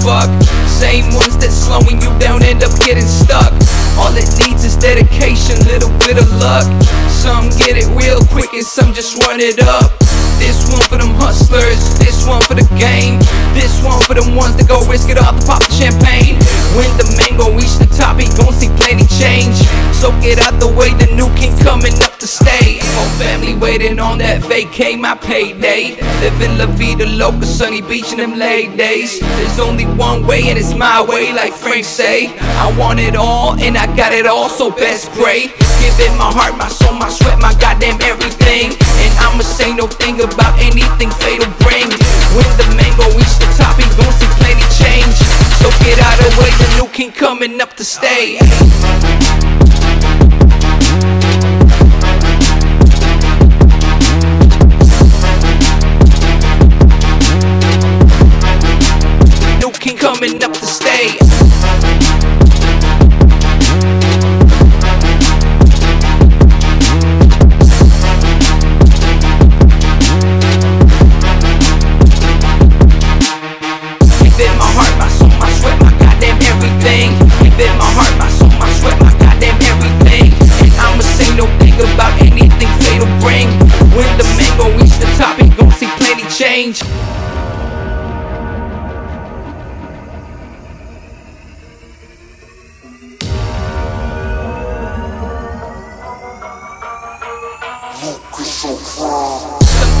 fuck. Same ones that slowing you down end up getting stuck. All it needs is dedication, little bit of luck. Some get it real quick and some just run it up. This one for them hustlers, this one for the game. This one for them ones that go risk it all to pop the champagne. When the mango reach the top, he gon' see plenty change. So get out the way, the new king coming up to stay. Whole family waiting on that vacay, my payday. Living La Vida Loca, sunny beach in them late days. There's only one way and it's my way, like Frank say. I want it all and I got it all, so best pray. Give it my heart, my soul, my sweat, my goddamn everything. And I'ma say no thing about anything fatal bring. When the mango reach the top, he gon' see plenty change. So get out of the way, the new king coming up to stay. New king coming up to stay. Change.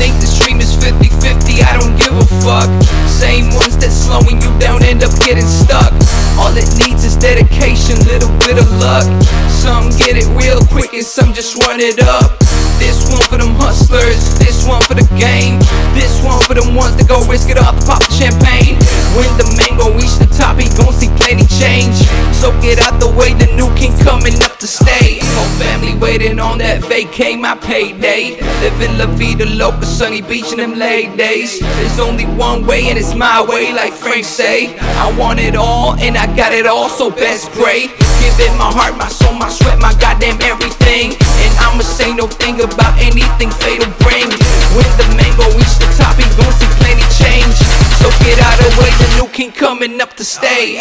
Think the stream is 50-50, I don't give a fuck Same ones that slowing you down end up getting stuck All it needs dedication, little bit of luck. Some get it real quick and some just run it up. This one for them hustlers, this one for the game. This one for them ones that go risk it all to pop the champagne. When the man gon' reach the top, he gon' see plenty change. So get out the way, the new king coming up to stay family waiting on that vacay, my payday. Living La Vida Loca, sunny beach in them late days. There's only one way and it's my way, like Frank say. I want it all and I got it all, so best pray. Give it my heart, my soul, my sweat, my goddamn everything. And I'ma say no thing about anything fatal bring When the mango reach the top, he gon' see plenty change. So get out of the way, the new king coming up to stay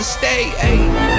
to stay. Ayy.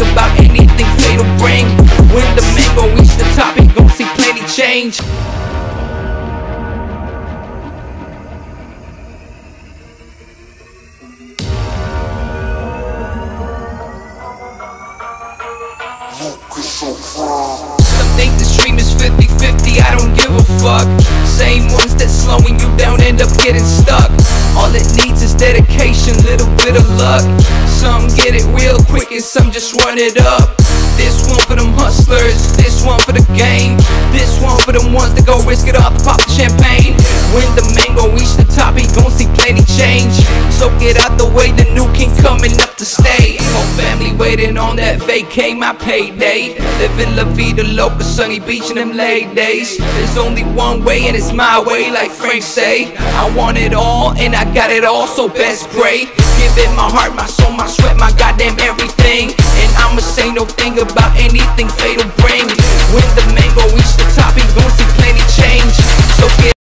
about anything fatal bring When the man gon' reach the top, he gon' see plenty change. Some think the stream is 50-50, I don't give a fuck. Same ones that slowing you down end up getting stuck. All it needs is dedication, little bit of luck. Some get it real quick and some just run it up. This one for them hustlers, this one for the game. This one for them ones that go risk it all to pop the champagne when the mango reach the top, he gon' see plenty change. So get out the way, the new king coming up to stay. Whole family waiting on that vacay, my payday. Living La Vida Loca, sunny beach in them late days. There's only one way, and it's my way, like Frank say. I want it all, and I got it all, so best pray. Give it my heart, my soul, my sweat, my goddamn everything. And I'ma say no thing about anything fatal bring. When the mango reach the top, he gon' see plenty change. So get